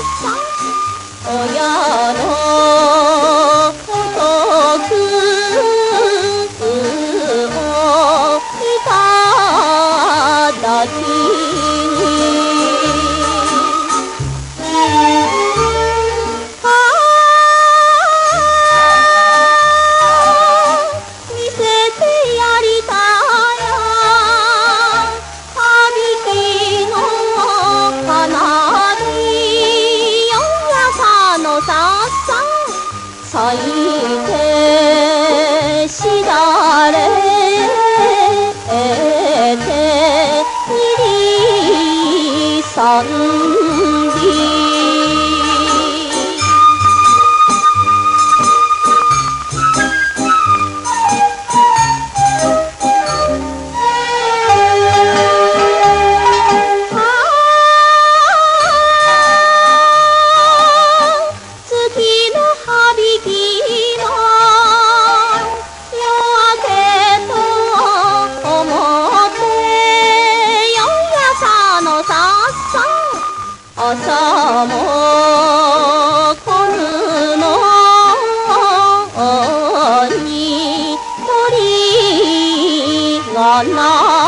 어, 오야노 토토 어, 그그 오이다 いてしだれて二里さん朝も来るのに鳥がない